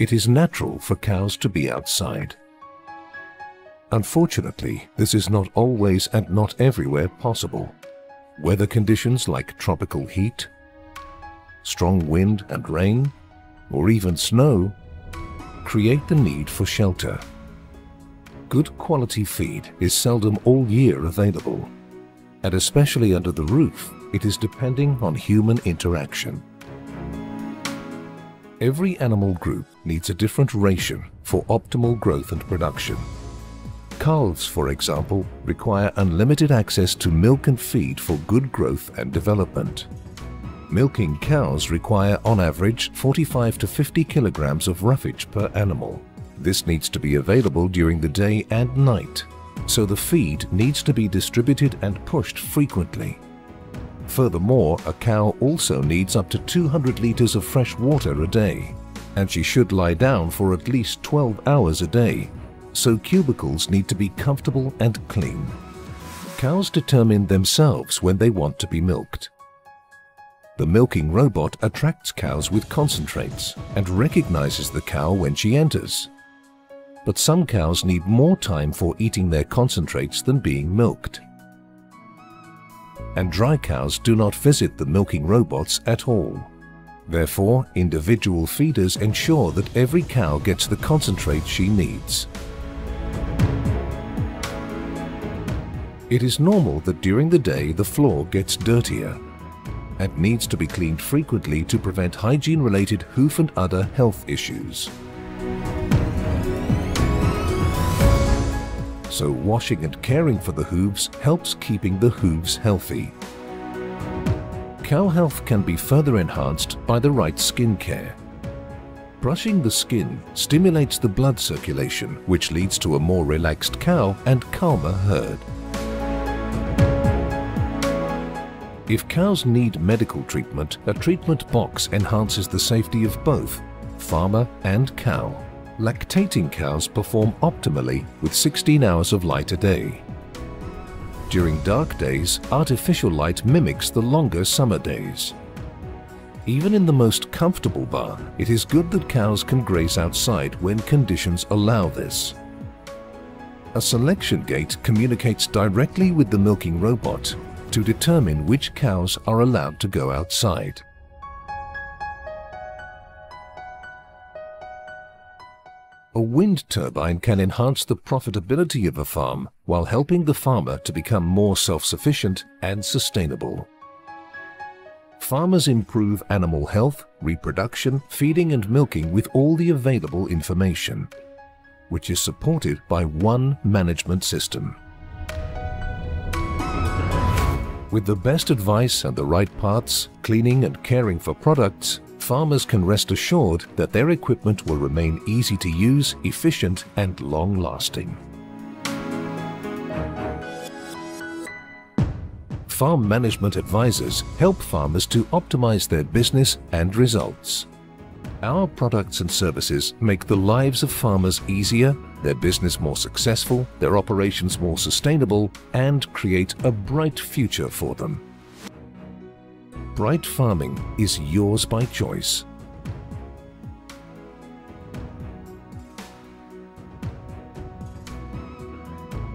it is natural for cows to be outside. Unfortunately, this is not always and not everywhere possible. Weather conditions like tropical heat, strong wind and rain, or even snow, create the need for shelter. Good quality feed is seldom all year available, and especially under the roof, it is depending on human interaction. Every animal group needs a different ration for optimal growth and production. Calves, for example, require unlimited access to milk and feed for good growth and development. Milking cows require on average 45 to 50 kilograms of roughage per animal. This needs to be available during the day and night, so the feed needs to be distributed and pushed frequently. Furthermore, a cow also needs up to 200 liters of fresh water a day, and she should lie down for at least 12 hours a day so cubicles need to be comfortable and clean. Cows determine themselves when they want to be milked. The milking robot attracts cows with concentrates and recognizes the cow when she enters. But some cows need more time for eating their concentrates than being milked. And dry cows do not visit the milking robots at all. Therefore, individual feeders ensure that every cow gets the concentrate she needs. It is normal that during the day the floor gets dirtier and needs to be cleaned frequently to prevent hygiene-related hoof and udder health issues. So washing and caring for the hooves helps keeping the hooves healthy. Cow health can be further enhanced by the right skin care. Brushing the skin stimulates the blood circulation, which leads to a more relaxed cow and calmer herd. If cows need medical treatment, a treatment box enhances the safety of both farmer and cow. Lactating cows perform optimally with 16 hours of light a day. During dark days, artificial light mimics the longer summer days. Even in the most comfortable barn, it is good that cows can graze outside when conditions allow this. A selection gate communicates directly with the milking robot to determine which cows are allowed to go outside. A wind turbine can enhance the profitability of a farm while helping the farmer to become more self-sufficient and sustainable. Farmers improve animal health, reproduction, feeding and milking with all the available information, which is supported by one management system. With the best advice and the right parts, cleaning and caring for products, farmers can rest assured that their equipment will remain easy to use, efficient and long-lasting. Farm management advisors help farmers to optimize their business and results. Our products and services make the lives of farmers easier, their business more successful, their operations more sustainable, and create a bright future for them. Bright Farming is yours by choice.